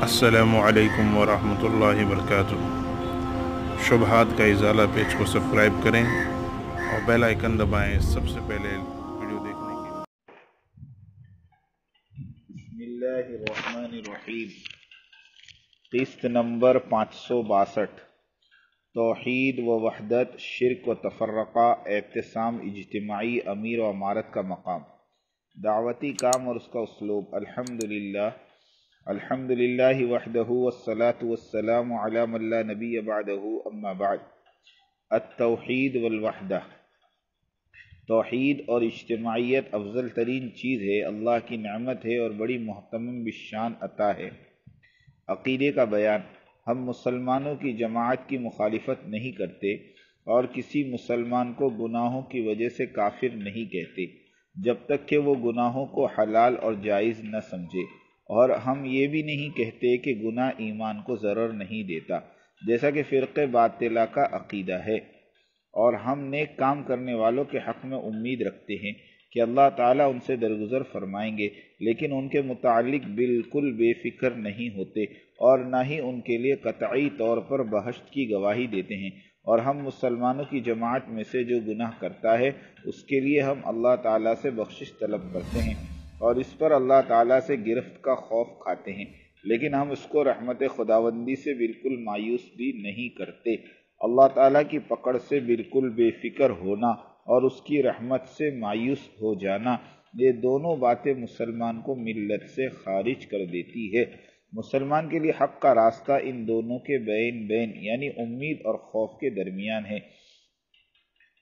السلام علیکم ورحمۃ اللہ وبرکاتہ۔ شبہات کا ازالہ پیج کو سبسکرائب کریں اور بیل آئیکن دبائیں سب سے پہلے ویڈیو دیکھنے کے لیے۔ بسم اللہ الرحمن الرحیم۔ قسط نمبر پانچ سو باسٹھ۔ توحید و وحدت، شرک و تفرقہ اعتصام اجتماعی امیر و امارت کا مقام۔ دعوتی کام اور اس کا اسلوب۔ الحمد للہ الحمد للہ وحدہ والصلاة والسلام علی من لا نبی بعدہ اما بعد۔ التوحید والوحدہ۔ توحید اور اجتماعیت افضل ترین چیز ہے، اللہ کی نعمت ہے اور بڑی محتمم بشان عطا ہے۔ عقیدے کا بیان۔ ہم مسلمانوں کی جماعت کی مخالفت نہیں کرتے اور کسی مسلمان کو گناہوں کی وجہ سے کافر نہیں کہتے، جب تک کہ وہ گناہوں کو حلال اور جائز نہ سمجھے۔ اور ہم یہ بھی نہیں کہتے کہ گناہ ایمان کو ضرر نہیں دیتا، جیسا کہ فرق باطلہ کا عقیدہ ہے۔ اور ہم نیک کام کرنے والوں کے حق میں امید رکھتے ہیں کہ اللہ تعالیٰ ان سے درگزر فرمائیں گے، لیکن ان کے متعلق بالکل بے فکر نہیں ہوتے اور نہ ہی ان کے لیے قطعی طور پر بحشت کی گواہی دیتے ہیں۔ اور ہم مسلمانوں کی جماعت میں سے جو گناہ کرتا ہے، اس کے لیے ہم اللہ تعالیٰ سے بخشش طلب کرتے ہیں۔ اور اس پر اللہ تعالیٰ سے گرفت کا خوف کھاتے ہیں۔ لیکن ہم اس کو رحمت خداوندی سے بالکل مایوس بھی نہیں کرتے۔ اللہ تعالیٰ کی پکڑ سے بالکل بے فکر ہونا اور اس کی رحمت سے مایوس ہو جانا، یہ دونوں باتیں مسلمان کو ملت سے خارج کر دیتی ہے۔ مسلمان کے لیے حق کا راستہ ان دونوں کے بین بین یعنی امید اور خوف کے درمیان ہے۔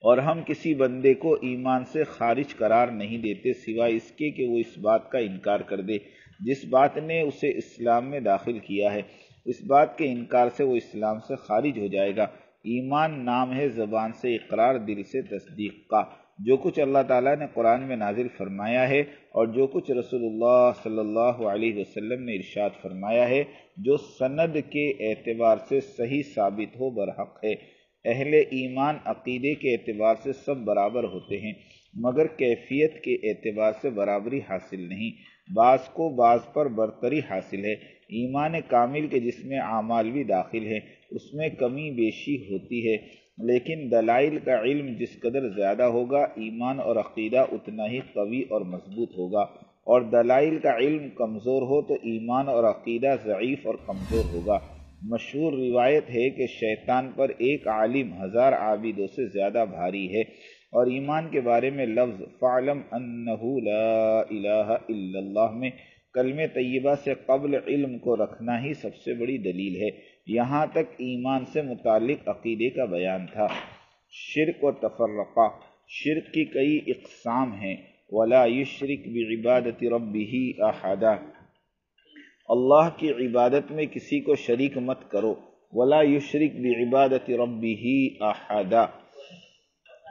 اور ہم کسی بندے کو ایمان سے خارج قرار نہیں دیتے، سوائے اس کے کہ وہ اس بات کا انکار کر دے۔ جس بات نے اسے اسلام میں داخل کیا ہے، اس بات کے انکار سے وہ اسلام سے خارج ہو جائے گا۔ ایمان نام ہے زبان سے اقرار، دل سے تصدیق کا۔ جو کچھ اللہ تعالیٰ نے قرآن میں نازل فرمایا ہے اور جو کچھ رسول اللہ صلی اللہ علیہ وسلم نے ارشاد فرمایا ہے، جو سند کے اعتبار سے صحیح ثابت ہو برحق ہے۔ اہل ایمان عقیدے کے اعتبار سے سب برابر ہوتے ہیں، مگر کیفیت کے اعتبار سے برابری حاصل نہیں۔ بعض کو بعض پر برتری حاصل ہے۔ ایمان کامل کے جس میں اعمال بھی داخل ہے اس میں کمی بیشی ہوتی ہے۔ لیکن دلائل کا علم جس قدر زیادہ ہوگا، ایمان اور عقیدہ اتنا ہی قوی اور مضبوط ہوگا۔ اور دلائل کا علم کمزور ہو تو ایمان اور عقیدہ ضعیف اور کمزور ہوگا۔ مشہور روایت ہے کہ شیطان پر ایک عالم ہزار عابدوں سے زیادہ بھاری ہے اور ایمان کے بارے میں لفظ فعلم انہو لا الہ الا اللہ میں کلم طیبہ سے قبل علم کو رکھنا ہی سب سے بڑی دلیل ہے۔ یہاں تک ایمان سے متعلق عقیدے کا بیان تھا۔ شرک و تفرقہ، شرک کی کئی اقسام ہیں۔ ولا یشرک بعبادت ربہ احدہ اللہ کی عبادت میں کسی کو شریک مت کرو۔ ولا یشرک بعبادت ربہ احدا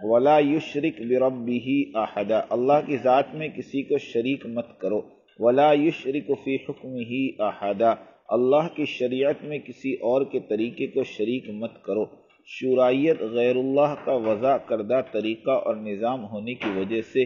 ولا یشرک بربہ احدا اللہ کی ذات میں کسی کو شریک مت کرو۔ ولا یشرک فی حکمہ احدا اللہ کی شریعت میں کسی اور کے طریقے کو شریک مت کرو۔ شورائیت غیر اللہ کا وضع کردہ طریقہ اور نظام ہونے کی وجہ سے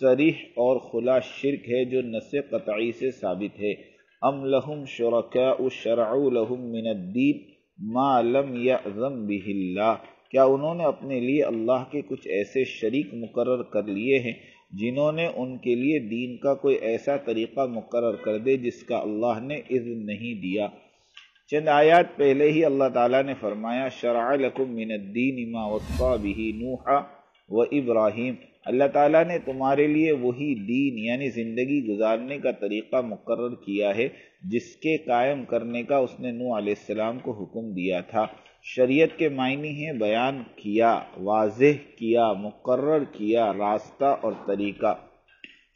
سریح اور خلا شرک ہے جو نس قطعی سے ثابت ہے۔ ام لہم شرکاء شرعوا لہم من الدین ما لم یعظم به اللہ کیا انہوں نے اپنے لیے اللہ کے کچھ ایسے شریک مقرر کر لیے ہیں جنہوں نے ان کے لیے دین کا کوئی ایسا طریقہ مقرر کر دے جس کا اللہ نے اذن نہیں دیا؟ چند آیات پہلے ہی اللہ تعالیٰ نے فرمایا، شرع لکم من الدین ما وصا به نوحا و ابراہیم اللہ تعالیٰ نے تمہارے لیے وہی دین یعنی زندگی گزارنے کا طریقہ مقرر کیا ہے، جس کے قائم کرنے کا اس نے نو علیہ السلام کو حکم دیا تھا۔ شریعت کے معنی ہیں بیان کیا، واضح کیا، مقرر کیا، راستہ اور طریقہ۔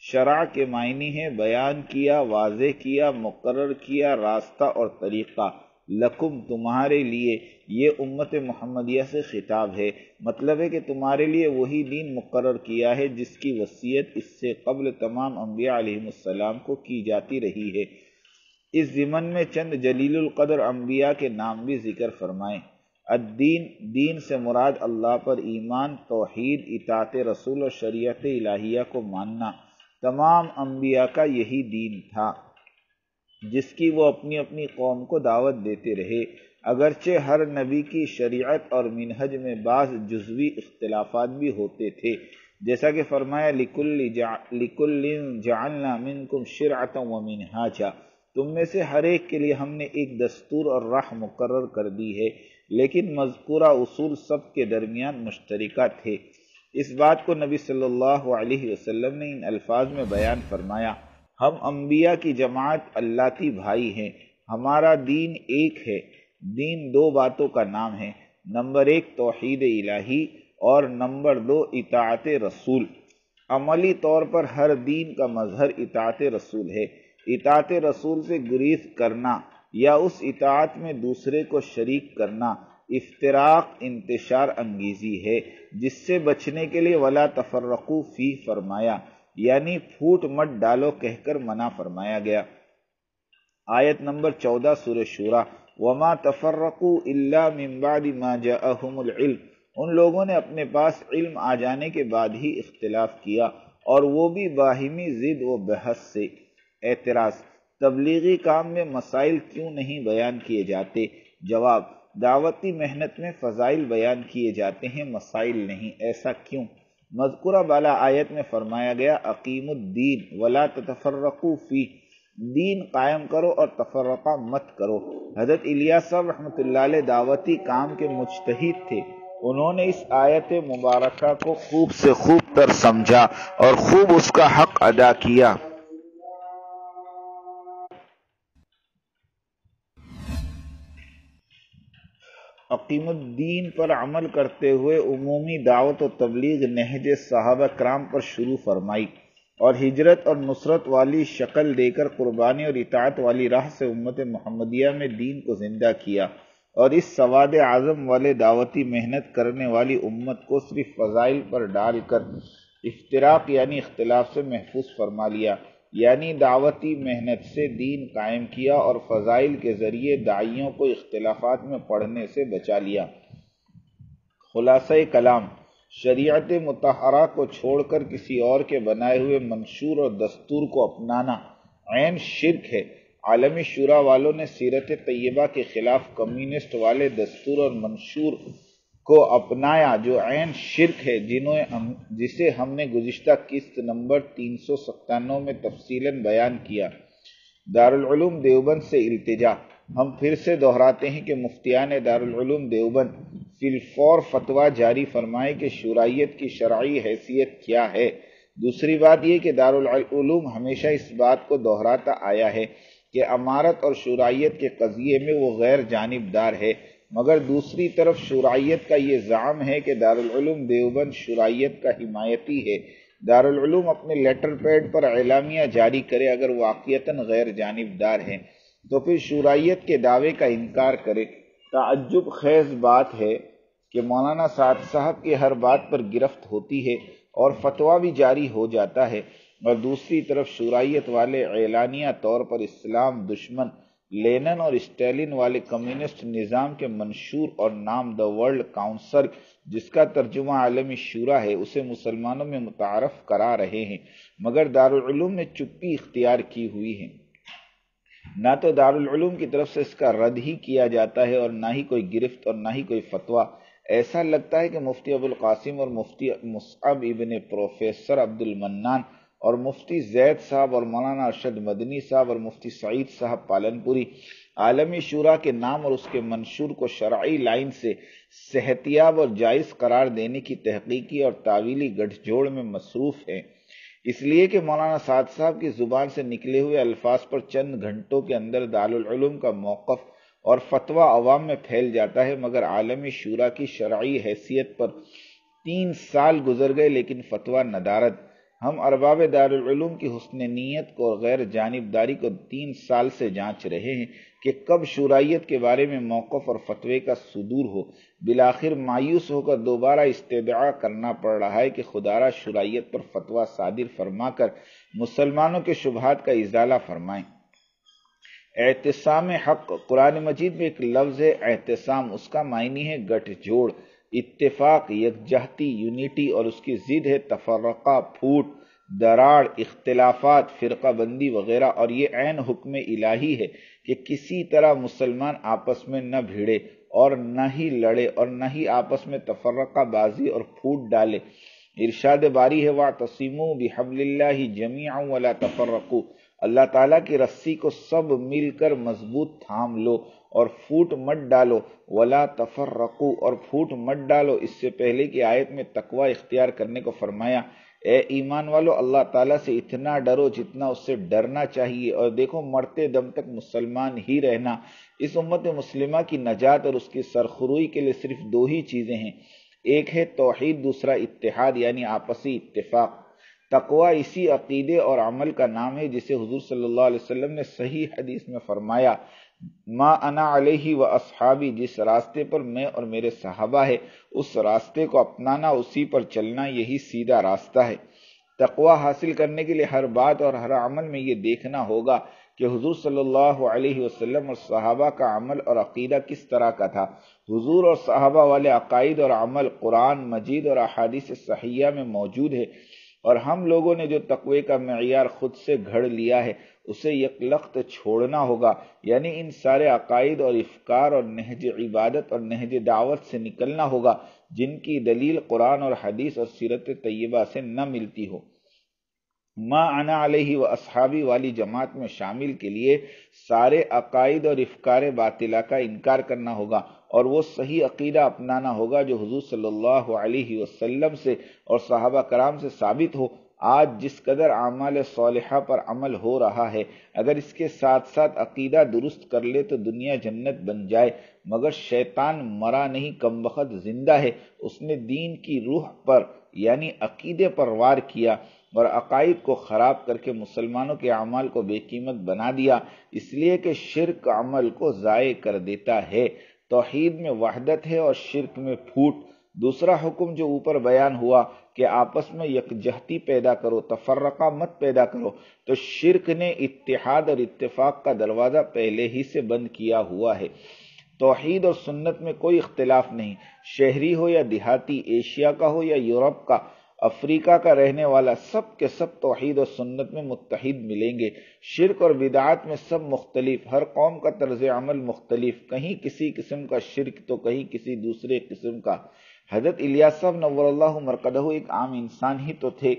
شرع کے معنی ہیں بیان کیا، واضح کیا، مقرر کیا، راستہ اور طریقہ۔ لکم، تمہارے لیے یہ امت محمدیہ سے خطاب ہے۔ مطلب ہے کہ تمہارے لیے وہی دین مقرر کیا ہے جس کی وصیت اس سے قبل تمام انبیاء علیہ السلام کو کی جاتی رہی ہے۔ اس ضمن میں چند جلیل القدر انبیاء کے نام بھی ذکر فرمائیں۔ الدین، دین سے مراد اللہ پر ایمان، توحید، اطاعت رسول و شریعت الہیہ کو ماننا۔ تمام انبیاء کا یہی دین تھا۔ جس کی وہ اپنی اپنی قوم کو دعوت دیتے رہے۔ اگرچہ ہر نبی کی شریعت اور منہج میں بعض جزوی اختلافات بھی ہوتے تھے، جیسا کہ فرمایا لکل جعلنا منکم شرعتا و منہاجا تم میں سے ہر ایک کے لیے ہم نے ایک دستور اور راہ مقرر کر دی ہے، لیکن مذکورہ اصول سب کے درمیان مشترکہ تھے۔ اس بات کو نبی صلی اللہ علیہ وسلم نے ان الفاظ میں بیان فرمایا۔ ہم انبیاء کی جماعت اللہ کی بھائی ہیں، ہمارا دین ایک ہے۔ دین دو باتوں کا نام ہے۔ نمبر ایک، توحید الہی، اور نمبر دو، اطاعت رسول۔ عملی طور پر ہر دین کا مظہر اطاعت رسول ہے۔ اطاعت رسول سے گریز کرنا یا اس اطاعت میں دوسرے کو شریک کرنا افتراق، انتشار انگیزی ہے، جس سے بچنے کے لیے ولا تفرقو فی، فرمایا۔ یعنی پھوٹ مت ڈالو کہہ کر منع فرمایا گیا۔ آیت نمبر چودہ سور شورا، وما تفرقو اللہ من بعد ما جاءہم العلم۔ ان لوگوں نے اپنے پاس علم آ جانے کے بعد ہی اختلاف کیا اور وہ بھی باہمی ضد و بحث سے۔ اعتراض، تبلیغی کام میں مسائل کیوں نہیں بیان کیے جاتے؟ جواب، دعوتی محنت میں فضائل بیان کیے جاتے ہیں، مسائل نہیں، ایسا کیوں؟ مذکورہ بالا آیت میں فرمایا گیا عقیم الدین ولا تفرقو فی، دین قائم کرو اور تفرقہ مت کرو۔ حضرت الیاس صاحب رحمۃ اللہ علیہ دعوتی کام کے مجتہد تھے۔ انہوں نے اس آیت مبارکہ کو خوب سے خوب تر سمجھا اور خوب اس کا حق ادا کیا۔ عقیم الدین پر عمل کرتے ہوئے عمومی دعوت و تبلیغ نہج صحابہ کرام پر شروع فرمائی اور ہجرت اور نصرت والی شکل دے کر قربانی اور اطاعت والی راہ سے امت محمدیہ میں دین کو زندہ کیا اور اس سواد اعظم والے دعوتی محنت کرنے والی امت کو صرف فضائل پر ڈال کر افتراق یعنی اختلاف سے محفوظ فرما لیا۔ یعنی دعوتی محنت سے دین قائم کیا اور فضائل کے ذریعے دائیوں کو اختلافات میں پڑھنے سے بچا لیا۔ خلاصہ کلام، شریعت متحرہ کو چھوڑ کر کسی اور کے بنائے ہوئے منشور اور دستور کو اپنانا عین شرک ہے۔ عالمی شورا والوں نے سیرت طیبہ کے خلاف کمیونسٹ والے دستور اور منشور کو اپنایا، جو عین شرک ہے، جنہوں جسے ہم نے گزشتہ قسط نمبر تین سو ستانوے میں تفصیل بیان کیا۔ دارالعلوم دیوبند سے التجا۔ ہم پھر سے دہراتے ہیں کہ مفتیان دارالعلوم دیوبند فلفور فتویٰ جاری فرمائے کہ شرائط کی شرعی حیثیت کیا ہے۔ دوسری بات یہ کہ دارالعلوم ہمیشہ اس بات کو دہراتا آیا ہے کہ امارت اور شرائط کے قضیے میں وہ غیر جانبدار ہے۔ مگر دوسری طرف شرائط کا یہ زعم ہے کہ دارالعلوم دیوبند شرائط کا حمایتی ہے۔ دارالعلوم اپنے لیٹر پیڈ پر اعلامیہ جاری کرے اگر واقعتاً غیر جانبدار ہے تو پھر شرائط کے دعوے کا انکار کرے۔ تعجب خیز بات ہے کہ مولانا سعد صاحب کی ہر بات پر گرفت ہوتی ہے اور فتویٰ بھی جاری ہو جاتا ہے۔ اور دوسری طرف شرائط والے اعلانیہ طور پر اسلام دشمن لینن اور اسٹیلن والے کمیونسٹ نظام کے منشور اور نام دا ورلڈ کاؤنسل، جس کا ترجمہ عالمی شورا ہے، اسے مسلمانوں میں متعارف کرا رہے ہیں، مگر دارالعلوم نے چپی اختیار کی ہوئی ہے۔ نہ تو دارالعلوم کی طرف سے اس کا رد ہی کیا جاتا ہے اور نہ ہی کوئی گرفت اور نہ ہی کوئی فتویٰ۔ ایسا لگتا ہے کہ مفتی ابوالقاسم اور مفتی مصعب ابن پروفیسر عبد المنان اور مفتی زید صاحب اور مولانا ارشد مدنی صاحب اور مفتی سعید صاحب پالن پوری عالمی شورا کے نام اور اس کے منشور کو شرعی لائن سے صحتیاب اور جائز قرار دینے کی تحقیقی اور تعویلی گٹھ جوڑ میں مصروف ہیں۔ اس لیے کہ مولانا سعد صاحب کی زبان سے نکلے ہوئے الفاظ پر چند گھنٹوں کے اندر دارالعلوم کا موقف اور فتویٰ عوام میں پھیل جاتا ہے، مگر عالمی شورا کی شرعی حیثیت پر تین سال گزر گئے لیکن فتویٰ ندارت۔ ہم ارباب دارالعلوم کی حسن نیت کو غیر جانبداری کو تین سال سے جانچ رہے ہیں کہ کب شرائط کے بارے میں موقف اور فتوے کا صدور ہو۔ بلاخر مایوس ہو کر دوبارہ استدعا کرنا پڑ رہا ہے کہ خدارہ شرائط پر فتویٰ صادر فرما کر مسلمانوں کے شبہات کا ازالہ فرمائیں۔ احتسام حق، قرآن مجید میں ایک لفظ ہے احتسام اس کا معنی ہے گٹھ جوڑ۔ اتفاق، یکجہتی، یونیٹی اور اس کی ضد ہے تفرقہ، پھوٹ، دراڑ، اختلافات، فرقہ بندی وغیرہ اور یہ عین حکم الہی ہے کہ کسی طرح مسلمان آپس میں نہ بھیڑے اور نہ ہی لڑے اور نہ ہی آپس میں تفرقہ بازی اور پھوٹ ڈالے۔ ارشاد باری ہے وا تسیم بحبل اللہ جمیع ولا تفرقو اللہ تعالیٰ کی رسی کو سب مل کر مضبوط تھام لو اور پھوٹ مت ڈالو، ولا تفرقو اور پھوٹ مت ڈالو۔ اس سے پہلے کی آیت میں تقوی اختیار کرنے کو فرمایا، اے ایمان والو، اللہ تعالیٰ سے اتنا ڈرو جتنا اس سے ڈرنا چاہیے۔ اور دیکھو، مرتے دم تک مسلمان ہی رہنا۔ اس امت مسلمہ کی نجات اور اس کی سرخروئی کے لیے صرف دو ہی چیزیں ہیں۔ ایک ہے توحید، دوسرا اتحاد یعنی آپسی اتفاق۔ تقوی اسی عقیدے اور عمل کا نام ہے جسے حضور صلی اللہ علیہ وسلم نے صحیح حدیث میں فرمایا ما انا علیہ و اصحابی جس راستے پر میں اور میرے صحابہ ہے، اس راستے کو اپنانا، اسی پر چلنا یہی سیدھا راستہ ہے۔ تقوی حاصل کرنے کے لیے ہر بات اور ہر عمل میں یہ دیکھنا ہوگا کہ حضور صلی اللہ علیہ وسلم اور صحابہ کا عمل اور عقیدہ کس طرح کا تھا۔ حضور اور صحابہ والے عقائد اور عمل قرآن، مجید اور احادیث صحیحہ میں موجود ہے۔ اور ہم لوگوں نے جو تقوی کا معیار خود سے گھڑ لیا ہے، اسے یکلخت چھوڑنا ہوگا۔ یعنی ان سارے عقائد اور افکار اور نہج عبادت اور نہج دعوت سے نکلنا ہوگا، جن کی دلیل قرآن اور حدیث اور سیرت طیبہ سے نہ ملتی ہو۔ ما انا علیہ و اصحابی والی جماعت میں شامل کے لیے سارے عقائد اور افکار باطلہ کا انکار کرنا ہوگا۔ اور وہ صحیح عقیدہ اپنانا ہوگا جو حضور صلی اللہ علیہ وسلم سے اور صحابہ کرام سے ثابت ہو۔ آج جس قدر اعمال صالحہ پر عمل ہو رہا ہے، اگر اس کے ساتھ ساتھ عقیدہ درست کر لے تو دنیا جنت بن جائے۔ مگر شیطان مرا نہیں، کم وقت زندہ ہے۔ اس نے دین کی روح پر یعنی عقیدے پر وار کیا اور عقائد کو خراب کر کے مسلمانوں کے اعمال کو بے قیمت بنا دیا۔ اس لیے کہ شرک عمل کو ضائع کر دیتا ہے۔ توحید میں وحدت ہے اور شرک میں پھوٹ۔ دوسرا حکم جو اوپر بیان ہوا کہ آپس میں یکجہتی پیدا کرو، تفرقہ مت پیدا کرو، تو شرک نے اتحاد اور اتفاق کا دروازہ پہلے ہی سے بند کیا ہوا ہے۔ توحید اور سنت میں کوئی اختلاف نہیں، شہری ہو یا دیہاتی، ایشیا کا ہو یا یورپ کا۔ افریقہ کا رہنے والا سب کے سب توحید و سنت میں متحد ملیں گے۔ شرک اور بدعات میں سب مختلف، ہر قوم کا طرز عمل مختلف۔ کہیں کسی قسم کا شرک تو کہیں کسی دوسرے قسم کا۔ حضرت الیاسب نور اللہ مرکدہ ایک عام انسان ہی تو تھے۔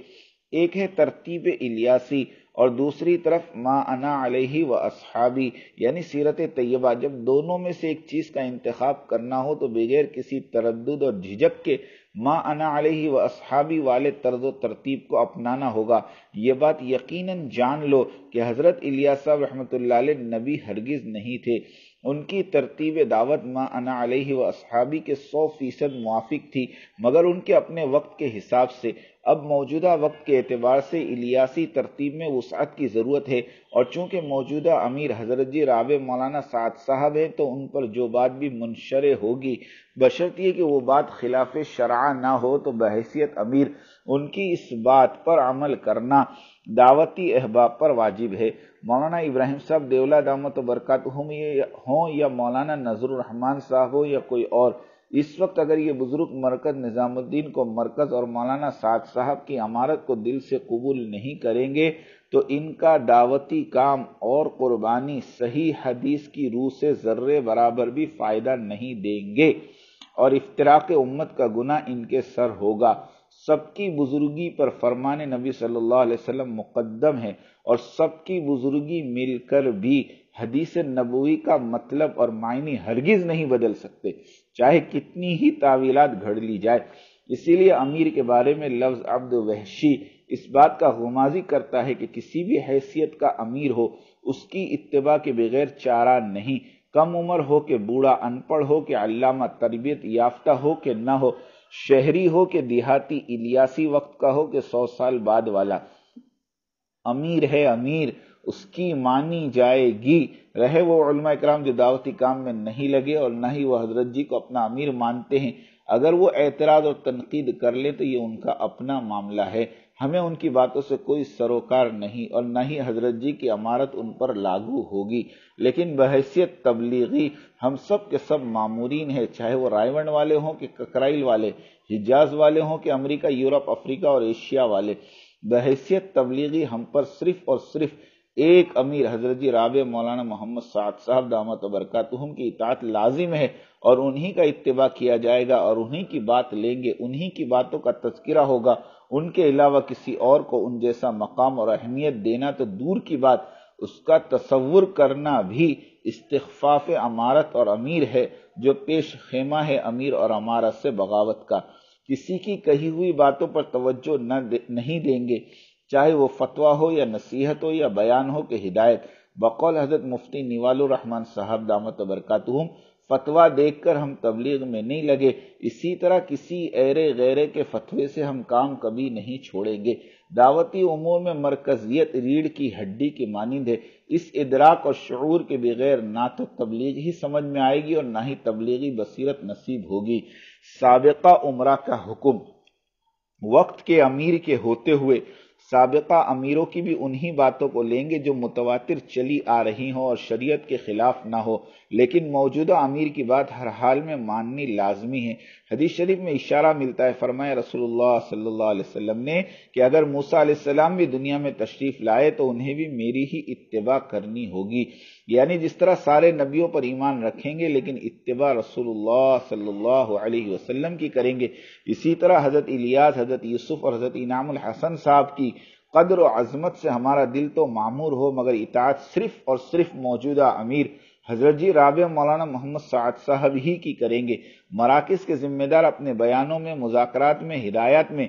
ایک ہے ترتیب الیاسی اور دوسری طرف ما انا علیہ و اصحابی یعنی سیرت طیبہ۔ جب دونوں میں سے ایک چیز کا انتخاب کرنا ہو تو بغیر کسی تردد اور جھجک کے ما انا علیہ و اصحابی والے طرز و ترتیب کو اپنانا ہوگا۔ یہ بات یقیناً جان لو کہ حضرت الیاس رحمۃ اللہ علیہ نبی ہرگز نہیں تھے۔ ان کی ترتیب دعوت ما انا علیہ و اصحابی کے سو فیصد موافق تھی، مگر ان کے اپنے وقت کے حساب سے اب موجودہ وقت کے اعتبار سے الیاسی ترتیب میں وسعت کی ضرورت ہے اور چونکہ موجودہ امیر حضرت جی رابع مولانا سعد صاحب ہیں تو ان پر جو بات بھی منشر ہوگی، بشرط یہ کہ وہ بات خلاف شرع نہ ہو تو بحیثیت امیر ان کی اس بات پر عمل کرنا دعوتی احباب پر واجب ہے۔ مولانا ابراہیم صاحب دیولہ دامت و برکات ہوں یا مولانا نظر الرحمان صاحب ہو یا کوئی اور اس وقت اگر یہ بزرگ مرکز نظام الدین کو مرکز اور مولانا سعد صاحب کی عمارت کو دل سے قبول نہیں کریں گے، تو ان کا دعوتی کام اور قربانی صحیح حدیث کی روح سے ذرے برابر بھی فائدہ نہیں دیں گے اور افتراق امت کا گناہ ان کے سر ہوگا۔ سب کی بزرگی پر فرمان نبی صلی اللہ علیہ وسلم مقدم ہے اور سب کی بزرگی مل کر بھی حدیث نبوی کا مطلب اور معنی ہرگز نہیں بدل سکتے، چاہے کتنی ہی تعویلات گھڑ لی جائے۔ اسی لیے امیر کے بارے میں لفظ عبد وحشی اس بات کا غمازی کرتا ہے کہ کسی بھی حیثیت کا امیر ہو، اس کی اتباع کے بغیر چارہ نہیں۔ کم عمر ہو کہ بوڑھا، ان پڑھ ہو کہ علامہ، تربیت یافتہ ہو کہ نہ ہو۔ شہری ہو کہ دیہاتی، الیاسی وقت کا ہو کہ سو سال بعد والا۔ امیر ہے امیر، اس کی مانی جائے گی۔ رہے وہ علماء اکرام جو دعوتی کام میں نہیں لگے اور نہ ہی وہ حضرت جی کو اپنا امیر مانتے ہیں۔ اگر وہ اعتراض اور تنقید کر لے تو یہ ان کا اپنا معاملہ ہے۔ ہمیں ان کی باتوں سے کوئی سروکار نہیں اور نہ ہی حضرت جی کی عمارت ان پر لاگو ہوگی۔ لیکن بحیثیت تبلیغی ہم سب کے سب معمورین ہیں، چاہے وہ رائے والے ہوں کہ ککرائل والے، حجاز والے ہوں کہ امریکہ، یورپ، افریقہ اور ایشیا والے۔ بحیثیت تبلیغی ہم پر صرف اور صرف ایک امیر حضرت جی رابع مولانا محمد سعد صاحب دامت و برکاتہم کی اطاعت لازم ہے اور انہی کا اتباع کیا جائے گا اور انہی کی بات لیں گے، انہی کی باتوں کا تذکرہ ہوگا۔ ان کے علاوہ کسی اور کو ان جیسا مقام اور اہمیت دینا تو دور کی بات، اس کا تصور کرنا بھی استخفاف امارت اور امیر ہے، جو پیش خیمہ ہے امیر اور امارت سے بغاوت کا۔ کسی کی کہی ہوئی باتوں پر توجہ نہ نہیں دیں گے۔ چاہے وہ فتویٰ ہو یا نصیحت ہو یا بیان ہو کہ ہدایت، بقول حضرت مفتی نیوال الرحمن صاحب دامت برکاتہم، فتویٰ دیکھ کر ہم تبلیغ میں نہیں لگے، اسی طرح کسی ایرے غیرے کے فتوے سے ہم کام کبھی نہیں چھوڑیں گے۔ دعوتی امور میں مرکزیت ریڑھ کی ہڈی کی مانند ہے، اس ادراک اور شعور کے بغیر نہ تو تبلیغ ہی سمجھ میں آئے گی اور نہ ہی تبلیغی بصیرت نصیب ہوگی۔ سابقہ عمرہ کا حکم، وقت کے امیر کے ہوتے ہوئے سابقہ امیروں کی بھی انہی باتوں کو لیں گے جو متواتر چلی آ رہی ہوں اور شریعت کے خلاف نہ ہو۔ لیکن موجودہ امیر کی بات ہر حال میں ماننی لازمی ہے۔ حدیث شریف میں اشارہ ملتا ہے، فرمایا رسول اللہ صلی اللہ علیہ وسلم نے کہ اگر موسیٰ علیہ السلام بھی دنیا میں تشریف لائے تو انہیں بھی میری ہی اتباع کرنی ہوگی۔ یعنی جس طرح سارے نبیوں پر ایمان رکھیں گے، لیکن اتباع رسول اللہ صلی اللہ علیہ وسلم کی کریں گے۔ اسی طرح حضرت الیاس، حضرت یوسف اور حضرت انعام الحسن صاحب کی قدر و عظمت سے ہمارا دل تو معمور ہو، مگر اطاعت صرف اور صرف موجودہ امیر حضرت جی رابع مولانا محمد سعد صاحب ہی کی کریں گے۔ مراکز کے ذمہ دار اپنے بیانوں میں، مذاکرات میں، ہدایات میں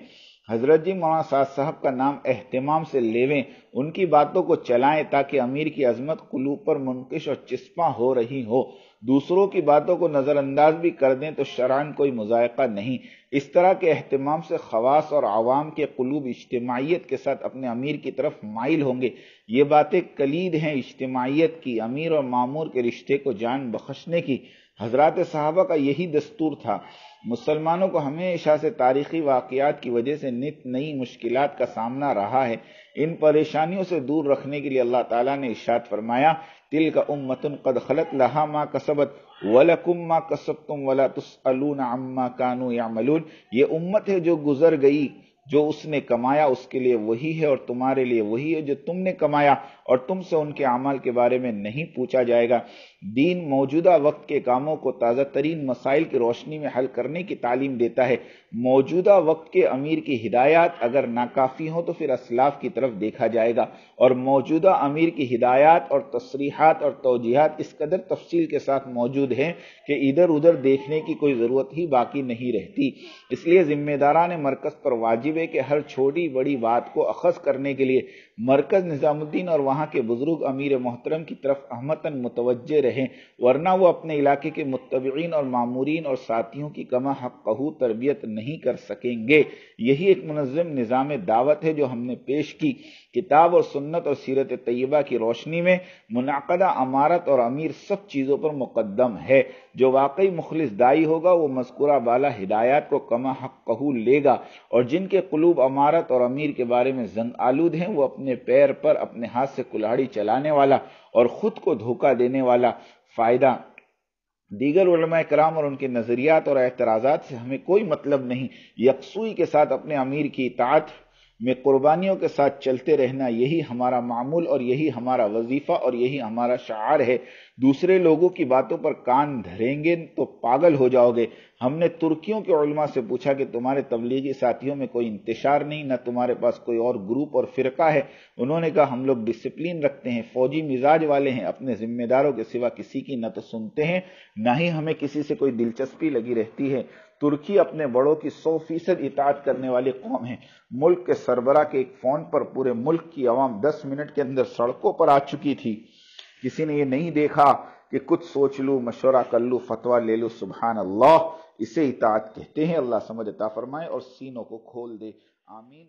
حضرت جی مولانا سعد صاحب کا نام اہتمام سے لیویں، ان کی باتوں کو چلائیں تاکہ امیر کی عظمت قلوب پر منکش اور چسپاں ہو رہی ہو۔ دوسروں کی باتوں کو نظر انداز بھی کر دیں تو شران کوئی مذائقہ نہیں۔ اس طرح کے اہتمام سے خواص اور عوام کے قلوب اجتماعیت کے ساتھ اپنے امیر کی طرف مائل ہوں گے۔ یہ باتیں کلید ہیں اجتماعیت کی، امیر اور معمور کے رشتے کو جان بخشنے کی۔ حضرات صحابہ کا یہی دستور تھا۔ مسلمانوں کو ہمیشہ سے تاریخی واقعات کی وجہ سے نت نئی مشکلات کا سامنا رہا ہے۔ ان پریشانیوں سے دور رکھنے کے لیے اللہ تعالیٰ نے ارشاد فرمایا تل کا امتن قد خلط لہا ما کسبت، ولکم ما کسبتم ولا تسألون عما کانو یعملون۔ یہ امت ہے جو گزر گئی۔ جو اس نے کمایا اس کے لیے وہی ہے اور تمہارے لیے وہی ہے جو تم نے کمایا اور تم سے ان کے عمل کے بارے میں نہیں پوچھا جائے گا۔ دین موجودہ وقت کے کاموں کو تازہ ترین مسائل کی روشنی میں حل کرنے کی تعلیم دیتا ہے۔ موجودہ وقت کے امیر کی ہدایات اگر ناکافی ہوں تو پھر اسلاف کی طرف دیکھا جائے گا۔ اور موجودہ امیر کی ہدایات اور تصریحات اور توجیحات اس قدر تفصیل کے ساتھ موجود ہیں کہ ادھر ادھر دیکھنے کی کوئی ضرورت ہی باقی نہیں رہتی۔ اس لیے ذمہ داران مرکز پر واجب ہے کہ ہر چھوٹی بڑی بات کو اخذ کرنے کے لیے مرکز نظام الدین اور وہاں کے بزرگ امیر محترم کی طرف احمدن متوجہ رہیں، ورنہ وہ اپنے علاقے کے متبعین اور معمورین اور ساتھیوں کی کما حق تربیت نہیں کر سکیں گے۔ یہی ایک منظم نظام دعوت ہے جو ہم نے پیش کی۔ کتاب اور سنت اور سیرت طیبہ کی روشنی میں منعقدہ امارت اور امیر سب چیزوں پر مقدم ہے۔ جو واقعی مخلص دائی ہوگا، وہ مذکورہ بالا ہدایات کو کما حق لے گا۔ اور جن کے قلوب امارت اور امیر کے بارے میں زنگ آلود ہیں، وہ اپنے پیر پر اپنے ہاتھ سے کلاڑی چلانے والا اور خود کو دھوکہ دینے والا فائدہ دیگر علماء کرام اور ان کے نظریات اور اعتراضات سے ہمیں کوئی مطلب نہیں۔ یکسوئی کے ساتھ اپنے امیر کی اطاعت میں قربانیوں کے ساتھ چلتے رہنا یہی ہمارا معمول اور یہی ہمارا وظیفہ اور یہی ہمارا شعار ہے۔ دوسرے لوگوں کی باتوں پر کان دھریں گے تو پاگل ہو جاؤ گے۔ ہم نے ترکیوں کے علماء سے پوچھا کہ تمہارے تبلیغی ساتھیوں میں کوئی انتشار نہیں، نہ تمہارے پاس کوئی اور گروپ اور فرقہ ہے۔ انہوں نے کہا، ہم لوگ ڈسپلین رکھتے ہیں، فوجی مزاج والے ہیں، اپنے ذمہ داروں کے سوا کسی کی نہ تو سنتے ہیں، نہ ہی ہمیں کسی سے کوئی دلچسپی لگی رہتی ہے۔ ترکی اپنے بڑوں کی سو فیصد اطاعت کرنے والی قوم ہے۔ ملک کے سربراہ کے ایک فون پر پورے ملک کی عوام دس منٹ کے اندر سڑکوں پر آ چکی تھی۔ کسی نے یہ نہیں دیکھا کہ کچھ سوچ لوں مشورہ کر لوں فتوا لے لوں سبحان اللہ اسے اطاعت کہتے ہیں۔ اللہ سمجھ عطا فرمائے اور سینوں کو کھول دے۔ آمین۔